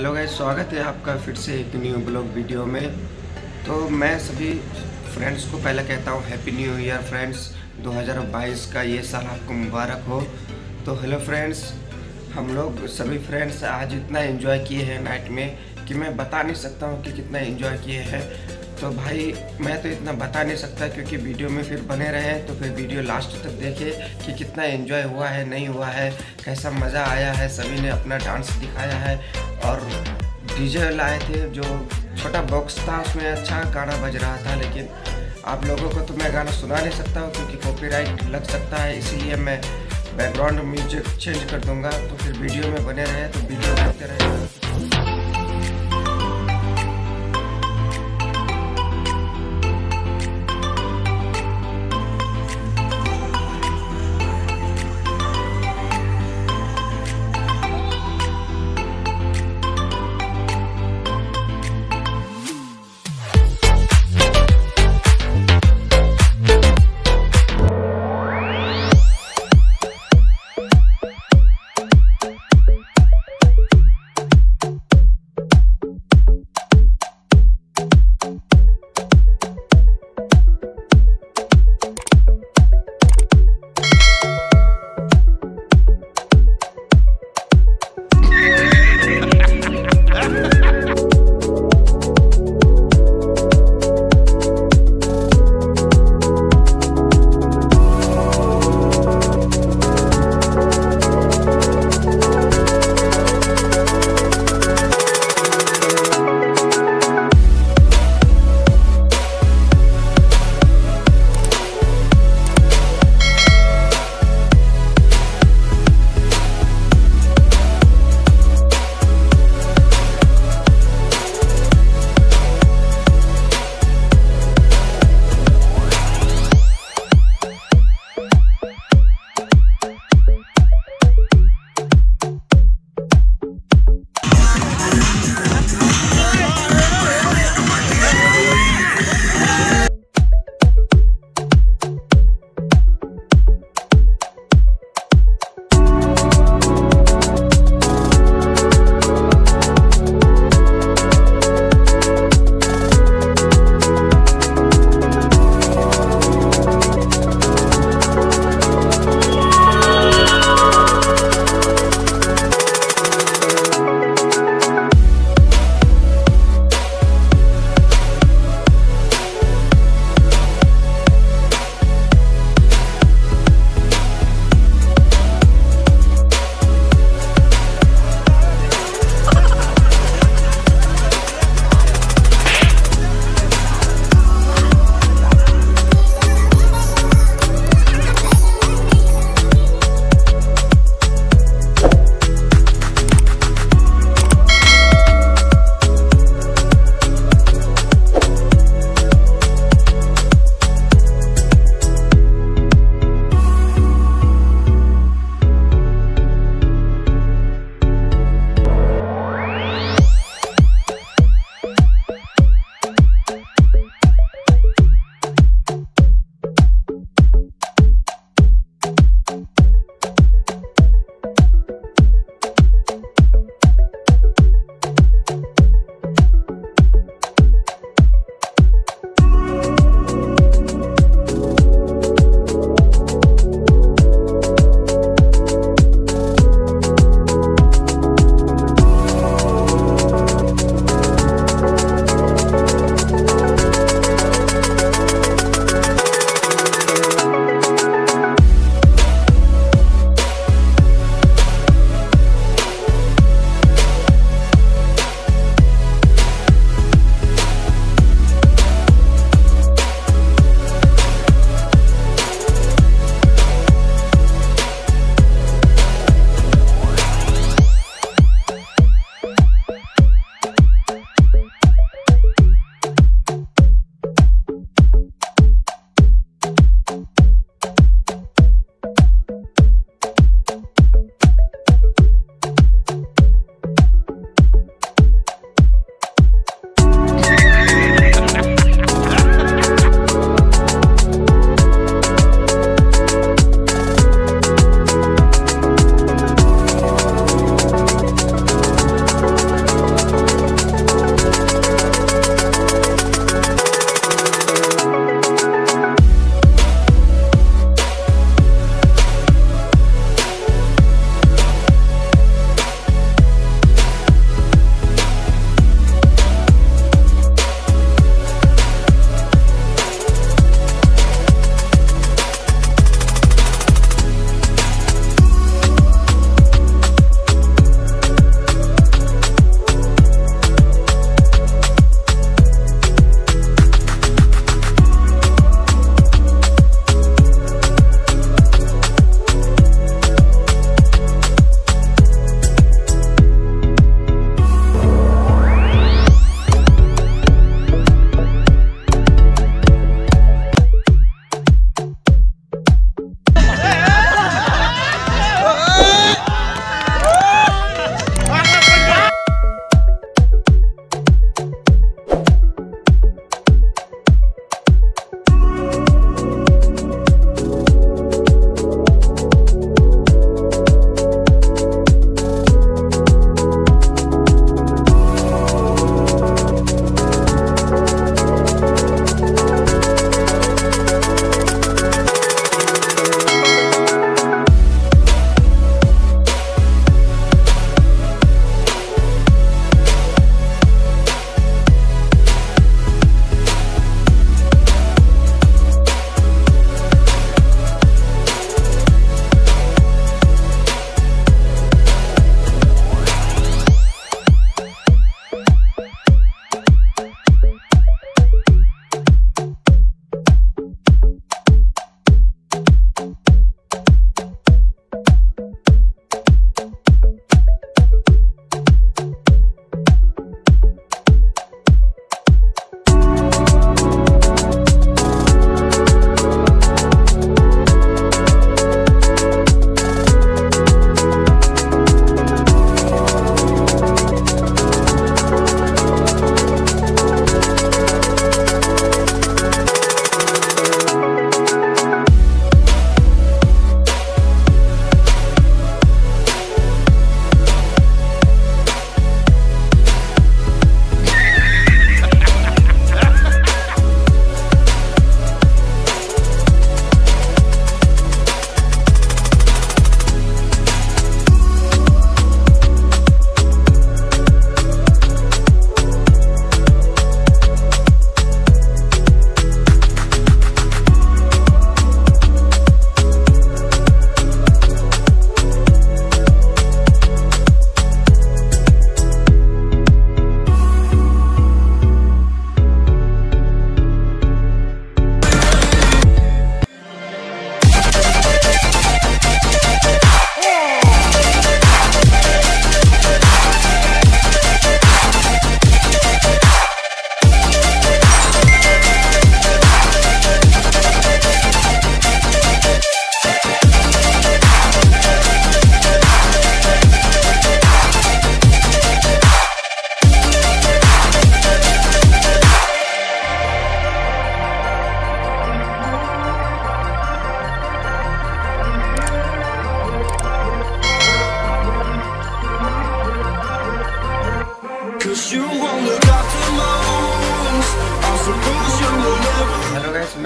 Hello guys स्वागत है आपका फिर से एक न्यू ब्लॉग वीडियो में। तो मैं सभी फ्रेंड्स को पहले कहता हूँ हैप्पी न्यू ईयर फ्रेंड्स 2022 का ये साल आपको मुबारक हो। तो हेलो फ्रेंड्स हम लोग सभी फ्रेंड्स आज इतना एंजॉय किए हैं नाइट में कि मैं बता नहीं सकता हूँ कि कितना एंजॉय किए हैं। तो भाई, मैं तो इतना बता नहीं सकता क्योंकि वीडियो में फिर बने रहे तो फिर वीडियो लास्ट तक देखे कि कितना एंजॉय हुआ है, नहीं हुआ है, कैसा मज़ा आया है, सभी ने अपना डांस दिखाया है। और डीजे लाए थे, जो छोटा बॉक्स था, उसमें अच्छा गाना बज रहा था, लेकिन आप लोगों को तो मैं गाना सुना नहीं सकता हूँ, क्योंकि कॉपीराइट लग सकता है, इसीलिए मैं बैकग्राउंड म्यूज़िक चेंज कर दूँगा। तो फिर वीडियो में बने रहे तो वीडियो देखते रहे।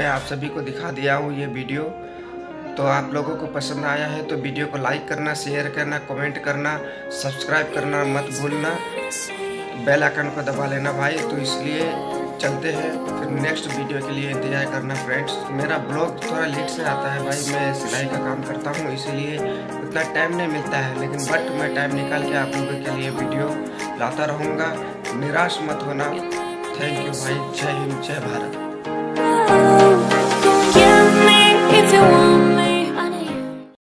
मैं आप सभी को दिखा दिया हूँ ये वीडियो। तो आप लोगों को पसंद आया है तो वीडियो को लाइक करना, शेयर करना, कमेंट करना, सब्सक्राइब करना मत भूलना। बेल आइकन को दबा लेना भाई। तो इसलिए चलते हैं, फिर नेक्स्ट वीडियो के लिए इंतज़ार करना फ्रेंड्स। मेरा ब्लॉग थोड़ा लेट से आता है भाई, मैं सिलाई का काम करता हूँ, इसीलिए उतना टाइम नहीं मिलता है। लेकिन बट मैं टाइम निकाल के आप लोगों के लिए वीडियो लाता रहूँगा। निराश मत होना। थैंक यू भाई। जय हिंद, जय भारत। you want.